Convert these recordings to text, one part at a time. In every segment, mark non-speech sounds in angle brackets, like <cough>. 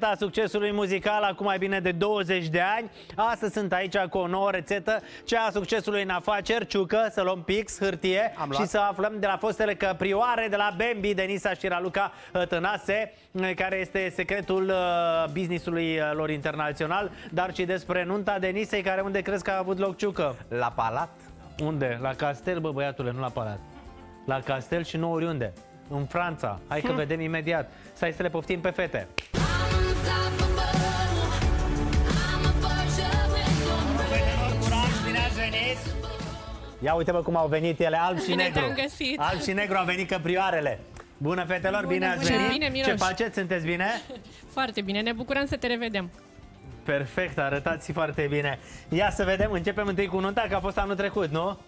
a succesului muzical acum mai bine de 20 de ani. Astăzi sunt aici cu o nouă rețetă, cea a succesului în afaceri, ciucă, să luăm pix, hârtie Am și luat. să aflăm de la fostele căprioare de la Bambi, Denisa și Raluca Tănase, care este secretul uh, businessului uh, lor internațional, dar și despre nunta Denisei, care unde crezi că a avut loc ciucă? La palat? Unde? La castel, bă băiatule, nu la palat. La castel și nu oriunde. În Franța. Hai că vedem imediat. Stai să le poftim pe fete. Ia uite-mă cum au venit ele, alb și Bine negru. te-am găsit. Alb și negru au venit căprioarele. Bună fetelor, bine ați bună. venit. Bine, Miroș. Ce faceți? Sunteți bine? Foarte bine, ne bucurăm să te revedem. Perfect, arătați foarte bine. Ia să vedem, începem întâi cu nunta, că a fost anul trecut, nu?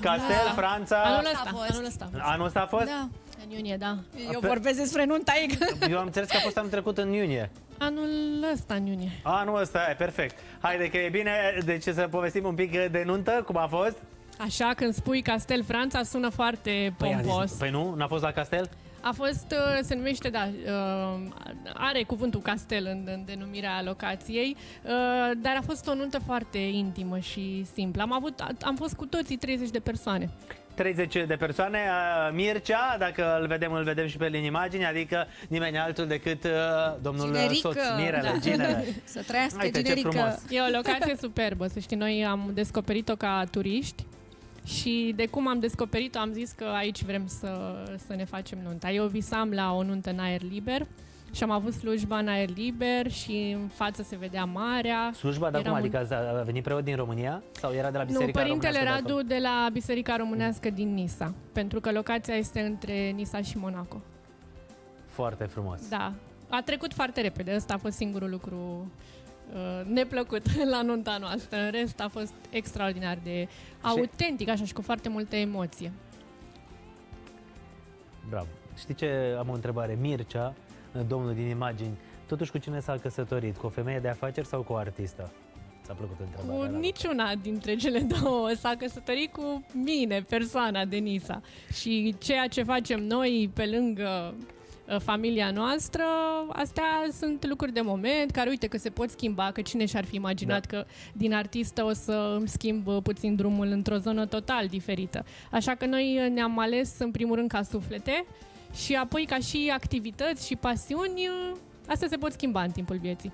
Castel, Franța. Anul a ăsta, fost. anul ăsta. Anul ăsta a fost? Da. În iunie, da. Eu Pe- vorbesc despre nunta ei. Eu am înțeles că a fost anul trecut în iunie. Anul ăsta, în iunie. Anul ăsta, e perfect. Haide că e bine, deci să povestim un pic de nuntă, cum a fost? Așa, când spui Castel Franța, sună foarte pompos. Păi nu? N-a fost la castel? A fost, uh, se numește, da, uh, are cuvântul castel în, în denumirea locației, uh, dar a fost o nuntă foarte intimă și simplă. Am, avut, am fost cu toții 30 de persoane. 30 de persoane. Uh, Mircea, dacă îl vedem, îl vedem și pe în imagini, adică nimeni altul decât uh, domnul Generică. soț, Mirele, Da. Ginele. <laughs> Să trăiască Uite, ce generică. frumos. E o locație superbă, să știi, noi am descoperit-o ca turiști și de cum am descoperit-o am zis că aici vrem să, să ne facem nunta. Eu visam la o nuntă în aer liber și am avut slujba în aer liber și în față se vedea marea. Slujba, dar cum? Eram Adică a venit preot din România? Sau era de la Nu, Biserica părintele Românească de Radu de la Biserica Românească din Nisa, pentru că locația este între Nisa și Monaco. acolo? Foarte frumos. Da, a trecut foarte repede. Ăsta a fost singurul lucru uh, neplăcut <laughs> la nunta noastră. În rest a fost extraordinar de autentic, așa și cu foarte multă emoție. Bravo. Știi ce? Am o întrebare. Mircea, domnul din imagini, totuși cu cine s-a căsătorit? Cu o femeie de afaceri sau cu o artistă? Ți-a plăcut întrebarea? Cu Radu? niciuna dintre cele două s-a căsătorit cu mine, persoana Denisa. Și ceea ce facem noi pe lângă uh, familia noastră, astea sunt lucruri de moment care uite că se pot schimba, că cine și-ar fi imaginat Da. că din artistă o să îmi schimb uh, puțin drumul într-o zonă total diferită. Așa că noi uh, ne-am ales în primul rând ca suflete și apoi ca și activități și pasiuni, uh, astea se pot schimba în timpul vieții.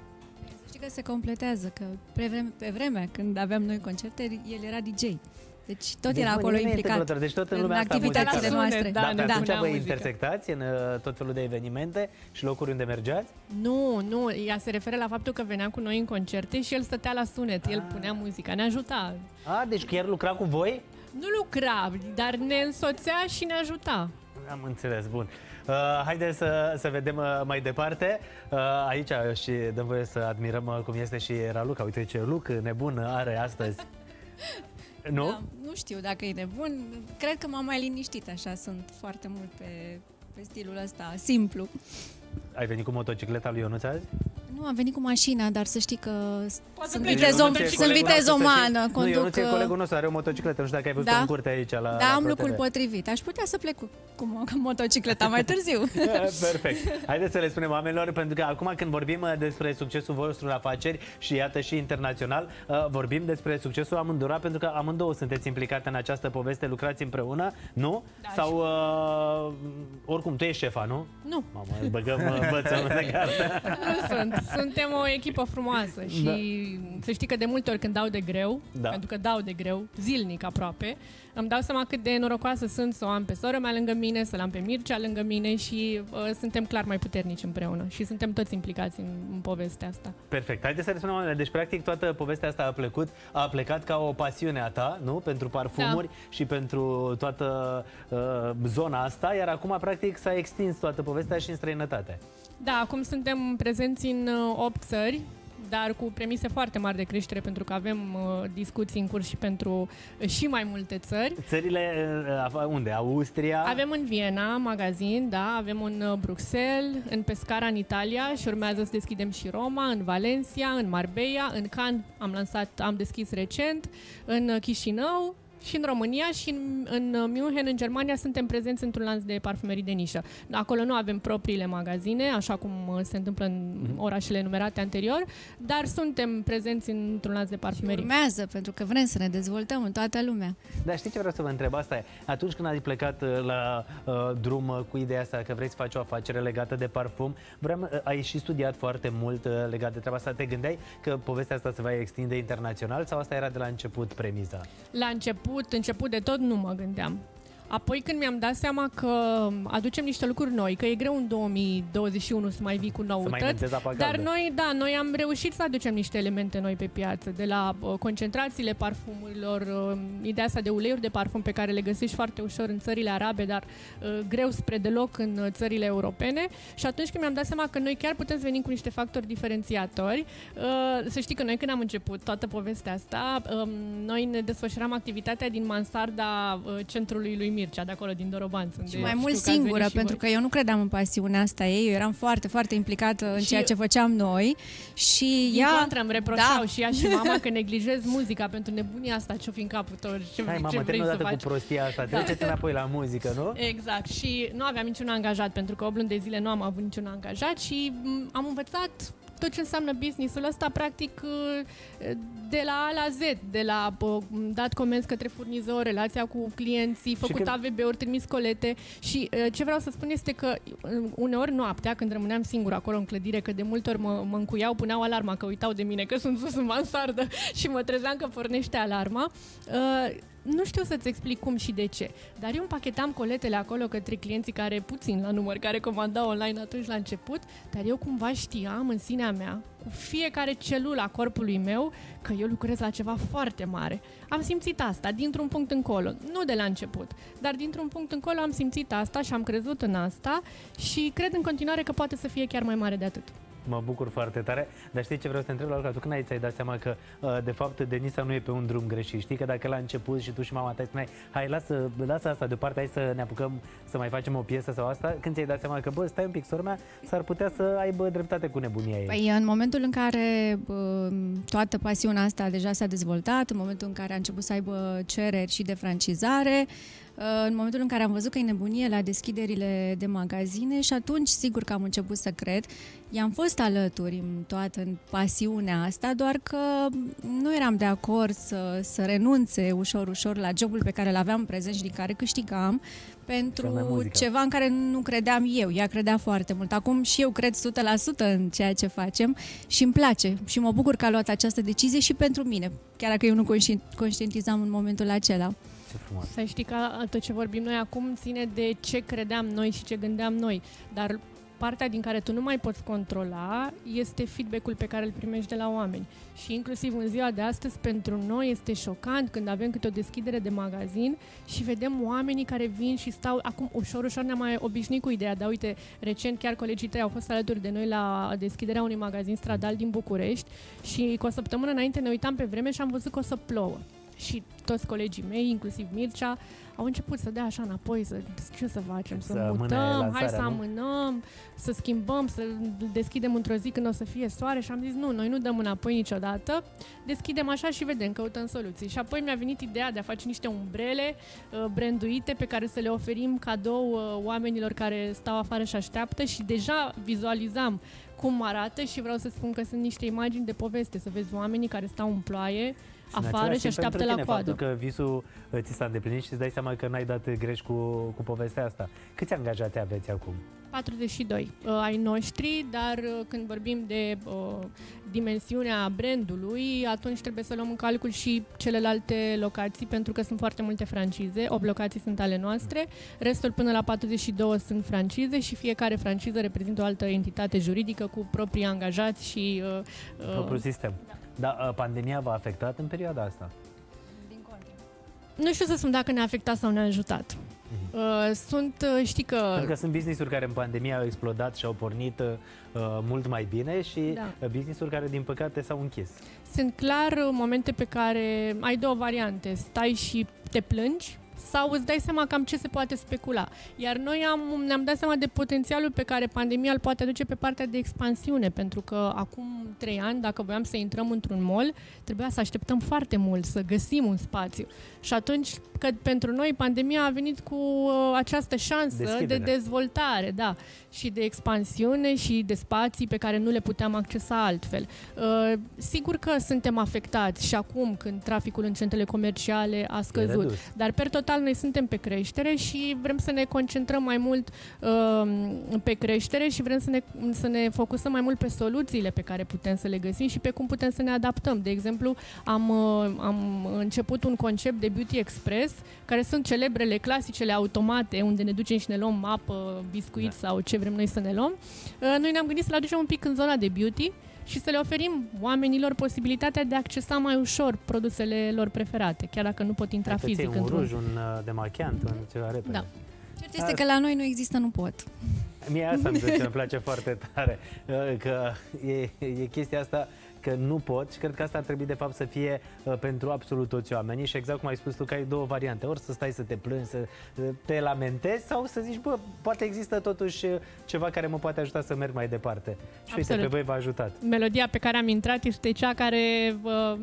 Să știi că se completează, că pe, vreme, pe vremea când aveam noi concerte, el era DJ. Deci tot Deci, era bă, acolo nimeni nu este implicat. călător, deci tot în în lumea asta activitățile muzicală. noastre. Da, Da, ne pe atunci punea vă muzică. intersectați în uh, tot felul de evenimente și locuri unde mergeați? Nu, nu, ea se referă la faptul că venea cu noi în concerte și el stătea la sunet, el punea muzica, ne ajuta. A, deci chiar lucra cu voi? Nu lucra, dar ne însoțea și ne ajuta. Am înțeles, bun. Uh, haideți să, să vedem uh, mai departe. Uh, aici și dăm voie să admirăm uh, cum este și Raluca. Uite ce look nebun are astăzi. <laughs> Nu? Da, nu știu dacă e nebun. Cred că m-am mai liniștit așa. Sunt foarte mult pe, pe stilul ăsta simplu. Ai venit cu motocicleta lui Ionuț azi? Nu, am venit cu mașina, dar să știi că Poate sunt, pleci vitezom, cu Ionuț e sunt colegul vitezomană. nostru, să știi. Nu, Ionuț Conduc, e uh, colegul nostru, are o motocicletă. Nu știu dacă ai văzut Da? în curte aici la da, la am ProTV. lucrul potrivit. Aș putea să plec cu, cu mo- cu motocicleta mai târziu. <laughs> Perfect. Haideți să le spunem oamenilor, pentru că acum când vorbim uh, despre succesul vostru în afaceri și iată și internațional, uh, vorbim despre succesul amândurora, pentru că amândouă sunteți implicate în această poveste, lucrați împreună, nu? Da, Sau, uh, oricum, tu ești șefa, nu? Nu, Mamă, îți băgăm uh, învățământ de carte. <laughs> nu sunt. Suntem o echipă frumoasă și să știi că de multe ori când dau de greu, Da. pentru că dau de greu, zilnic aproape, îmi dau seama cât de norocoasă sunt să o am pe sora mea lângă mine, să-l am pe Mircea lângă mine și uh, suntem clar mai puternici împreună și suntem toți implicați în, în povestea asta. Perfect. Haideți să le spunem oamenilor. Deci, practic, toată povestea asta a, plecut, a plecat ca o pasiune a ta, nu? Pentru parfumuri și pentru toată uh, zona asta, iar acum, practic, s-a extins toată povestea și în străinătate. Da, acum suntem prezenți în uh, 8 țări, dar cu premise foarte mari de creștere pentru că avem uh, discuții în curs și pentru uh, și mai multe țări. Țările, uh, unde? Austria? Avem în Viena magazin, da, avem în uh, Bruxelles, în Pescara în Italia și urmează să deschidem și Roma, în Valencia, în Marbella, în Cannes am lansat, am deschis recent, în uh, Chișinău și în România și în, în München, în Germania, suntem prezenți într-un lanț de parfumerii de nișă. Acolo nu avem propriile magazine, așa cum uh, se întâmplă în Mhm. orașele numerate anterior, dar suntem prezenți într-un lanț de parfumerii. Urmează, pentru că vrem să ne dezvoltăm în toată lumea. Dar știi ce vreau să vă întreb? Asta e, atunci când ați plecat uh, la uh, drum uh, cu ideea asta că vrei să faci o afacere legată de parfum, vreau, uh, ai și studiat foarte mult uh, legat de treaba asta. Te gândeai că povestea asta se va extinde internațional sau asta era de la început premiza? La început, început de tot, nu mă gândeam. Apoi când mi-am dat seama că aducem niște lucruri noi, că e greu în 2021 să mai vii cu Să mai noutăți, inventezi apa dar caldă. noi, da, noi am reușit să aducem niște elemente noi pe piață, de la uh, concentrațiile parfumurilor, uh, ideea asta de uleiuri de parfum pe care le găsești foarte ușor în țările arabe, dar uh, greu spre deloc în uh, țările europene. Și atunci când mi-am dat seama că noi chiar putem să venim cu niște factori diferențiatori, uh, să știi că noi când am început toată povestea asta, um, noi ne desfășuram activitatea din mansarda uh, centrului lui Mircea, de acolo din Dorobanț. unde Și mai știu mult că ați venit singură, și pentru voi. că eu nu credeam în pasiunea asta ei, eu eram foarte, foarte implicată în Și ceea ce făceam noi și Din ea... contră, îmi reproșau Da. și ea și mama <laughs> că neglijez muzica pentru nebunia asta ce-o fi în capul tău, ce, Hai, ce mamă, vrei termină să odată cu faci. prostia asta. Da. Treceți înapoi la muzică, nu? Exact. Și nu aveam niciun angajat, pentru că 8 luni de zile nu am avut niciun angajat și m, am învățat tot ce înseamnă businessul ăsta, practic, uh, de la A la Z, de la uh, dat comenzi către furnizor, relația cu clienții, făcut când- AVB-uri, trimis colete și uh, ce vreau să spun este că uh, uneori noaptea, când rămâneam singur acolo în clădire, că de multe ori mă, mă încuiau, puneau alarma, că uitau de mine, că sunt sus în mansardă <laughs> și mă trezeam că pornește alarma, uh, nu știu să-ți explic cum și de ce, dar eu împachetam coletele acolo către clienții care, puțin la număr, care comandau online atunci la început, dar eu cumva știam în sinea mea, cu fiecare celulă a corpului meu, că eu lucrez la ceva foarte mare. Am simțit asta dintr-un punct încolo, nu de la început, dar dintr-un punct încolo am simțit asta și am crezut în asta și cred în continuare că poate să fie chiar mai mare de atât. Mă bucur foarte tare, dar știi ce vreau să te întreb, Laura? Tu când ai ți-ai dat seama că, uh, de fapt, Denisa nu e pe un drum greșit? Știi că dacă la început și tu și mama ta îi spuneai, hai, lasă, lasă asta deoparte, hai să ne apucăm să mai facem o piesă sau asta, când ți-ai dat seama că, bă, stai un pic, sora mea, s-ar putea să aibă dreptate cu nebunia ei. Păi în momentul în care bă, toată pasiunea asta deja s-a dezvoltat, în momentul în care a început să aibă cereri și de francizare, în momentul în care am văzut că e nebunie la deschiderile de magazine și atunci sigur că am început să cred. I-am fost alături în toată în pasiunea asta, doar că nu eram de acord să, să renunțe ușor, ușor la jobul pe care îl aveam prezent și din care câștigam Și anume pentru muzica. ceva în care nu credeam eu. Ea credea foarte mult. Acum și eu cred 100% în ceea ce facem și îmi place și mă bucur că a luat această decizie și pentru mine, chiar dacă eu nu conștient- conștientizam în momentul acela. Ce frumos. Să știi că tot ce vorbim noi acum ține de ce credeam noi și ce gândeam noi, dar partea din care tu nu mai poți controla este feedback-ul pe care îl primești de la oameni. Și inclusiv în ziua de astăzi, pentru noi este șocant când avem câte o deschidere de magazin și vedem oamenii care vin și stau, acum ușor, ușor ne-am mai obișnuit cu ideea, dar uite, recent chiar colegii tăi au fost alături de noi la deschiderea unui magazin stradal din București și cu o săptămână înainte ne uitam pe vreme și am văzut că o să plouă. Și toți colegii mei, inclusiv Mircea, au început să dea așa înapoi, să ce să facem, să, Să amâne mutăm, hai lansarea, să nu? amânăm, să schimbăm, să deschidem într-o zi când o să fie soare și am zis nu, noi nu dăm înapoi niciodată, deschidem așa și vedem, căutăm soluții. Și apoi mi-a venit ideea de a face niște umbrele uh, branduite pe care să le oferim cadou uh, oamenilor care stau afară și așteaptă și deja vizualizam cum arată și vreau să spun că sunt niște imagini de poveste, să vezi oamenii care stau în ploaie, Și în afară același și timp, așteaptă pentru la tine, coadă. Faptul că visul uh, ți s-a îndeplinit și îți dai seama că n-ai dat greș cu, cu povestea asta. Câți angajați aveți acum? 42 uh, ai noștri, dar uh, când vorbim de uh, dimensiunea brandului, atunci trebuie să luăm în calcul și celelalte locații, pentru că sunt foarte multe francize, 8 locații sunt ale noastre, restul până la 42 sunt francize și fiecare franciză reprezintă o altă entitate juridică cu proprii angajați și... Uh, uh, Propriul sistem. Dar uh, pandemia v-a afectat în perioada asta? nu știu să spun dacă ne-a afectat sau ne-a ajutat. Mhm. Uh, sunt, uh, știi că... Pentru că sunt business-uri care în pandemie au explodat și au pornit uh, mult mai bine și Da. uh, business-uri care, din păcate, s-au închis. Sunt clar uh, momente pe care ai două variante. Stai și te plângi sau îți dai seama cam ce se poate specula. Iar noi am, ne-am dat seama de potențialul pe care pandemia îl poate aduce pe partea de expansiune, pentru că acum trei ani, dacă voiam să intrăm într-un mall, trebuia să așteptăm foarte mult, să găsim un spațiu. Și atunci, că pentru noi pandemia a venit cu uh, această șansă Deschidere. de dezvoltare, da, și de expansiune și de spații pe care nu le puteam accesa altfel. Uh, sigur că suntem afectați și acum când traficul în centrele comerciale a scăzut, redus. dar per total noi suntem pe creștere și vrem să ne concentrăm mai mult uh, pe creștere și vrem să ne, să ne focusăm mai mult pe soluțiile pe care putem să le găsim și pe cum putem să ne adaptăm. De exemplu, am, uh, am început un concept de Beauty Express, care sunt celebrele, clasicele automate, unde ne ducem și ne luăm apă, biscuit Da. sau ce vrem noi să ne luăm. Uh, noi ne-am gândit să le aducem un pic în zona de beauty și să le oferim oamenilor posibilitatea de a accesa mai ușor produsele lor preferate, chiar dacă nu pot intra Hai că ți fizic iei un într-un ruj, un uh, demachiant, un ceva repede. Da. Cert este că la noi nu există, nu pot. Mie asta îmi zice, îmi place foarte tare, uh, că e, e chestia asta că nu pot și cred că asta ar trebui de fapt să fie uh, pentru absolut toți oamenii și exact cum ai spus tu că ai două variante, ori să stai să te plângi, să uh, te lamentezi sau să zici, bă, poate există totuși uh, ceva care mă poate ajuta să merg mai departe. Și uite, Absolut. pe voi v-a ajutat. Melodia pe care am intrat este cea care uh,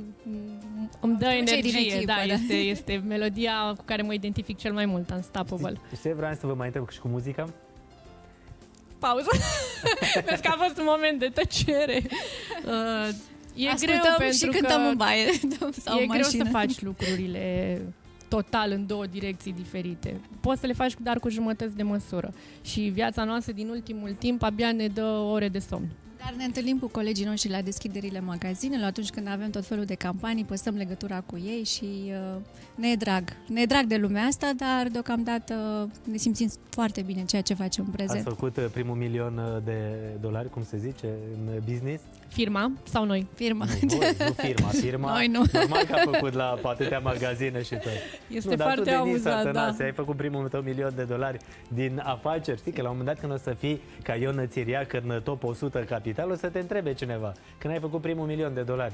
îmi dă Cei din energie. echipă, da, da. este, este melodia cu care mă identific cel mai mult, Unstoppable. Și ce vreau să vă mai întreb și cu muzica? Pauză. <laughs> Vezi că a fost un moment de tăcere. Uh, <laughs> e Ascultăm greu pentru și că cântăm în baie <laughs> sau e în greu mașină. să faci lucrurile total în două direcții diferite. Poți să le faci dar cu jumătăți de măsură. Și viața noastră din ultimul timp abia ne dă ore de somn. Dar ne întâlnim cu colegii noștri la deschiderile magazinelor, atunci când avem tot felul de campanii, păstrăm legătura cu ei și uh, ne e drag. Ne e drag de lumea asta, dar deocamdată ne simțim foarte bine în ceea ce facem în Ați prezent. făcut uh, primul milion uh, de dolari, cum se zice, în uh, business? Firma sau noi? Firma. Nu, voi, nu firma, firma. Noi nu. Normal că a făcut la atâtea magazine și tot. Este nu, dar foarte tu, Denis amuzant, da. Sătănase, ai făcut primul tău milion de dolari din afaceri. Știi că la un moment dat când o să fii ca Ion Țiriac în top 100 capital, o să te întrebe cineva. Când ai făcut primul milion de dolari?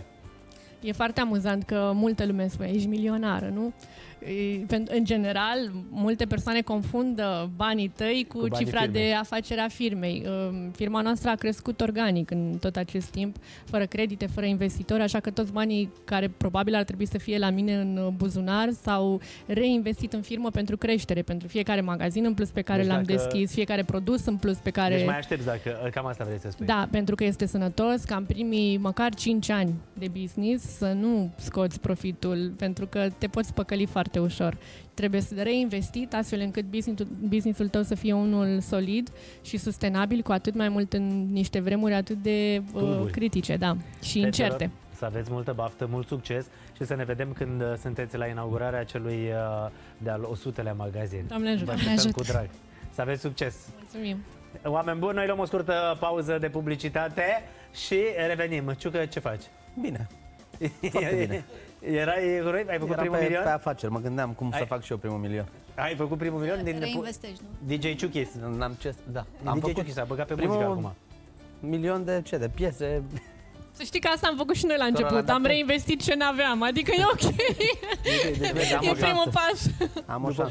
E foarte amuzant că multă lume spune, ești milionară, nu? E, pen- În general, multe persoane confundă banii tăi cu, Cu banii cifra firmei. de afacere a firmei. Um, Firma noastră a crescut organic în tot acest timp, fără credite, fără investitori, așa că toți banii care probabil ar trebui să fie la mine în buzunar s-au reinvestit în firmă pentru creștere, pentru fiecare magazin în plus pe care Deci l-am dacă- deschis, fiecare produs în plus pe care... Deci mai aștepți dacă, cam asta vrei să spui. Da, pentru că este sănătos ca în primii măcar 5 ani de business să nu scoți profitul, pentru că te poți păcăli foarte ușor. Trebuie să reinvestit astfel încât businessul, businessul tău să fie unul solid și sustenabil, cu atât mai mult în niște vremuri atât de uh, Tulburi. critice, da, și Fetelor, incerte. Să aveți multă baftă, mult succes și să ne vedem când uh, sunteți la inaugurarea celui uh, de-al 100-lea magazin. Doamne ajută. Vă Doamne așteptăm ajută. cu drag. Să aveți succes! Mulțumim. Oameni buni, noi luăm o scurtă pauză de publicitate și revenim. Ciucă, ce faci? Bine. <laughs> Foarte bine. Erai, ai făcut Era primul pe, milion? pe afaceri, mă gândeam cum Ai- să fac și eu primul milion. Ai făcut primul milion din Reinvestești, nu? DJ Ciuchis. N-am ce, da. Am Am DJ făcut Ciuchis a băgat pe primul muzică acum. milion de ce, de piese. Să știi că asta am făcut și noi la Doar început. la Am dată. reinvestit ce n-aveam, adică e ok. <laughs> Deci, am e o primul șansă. pas. Am o După șansă.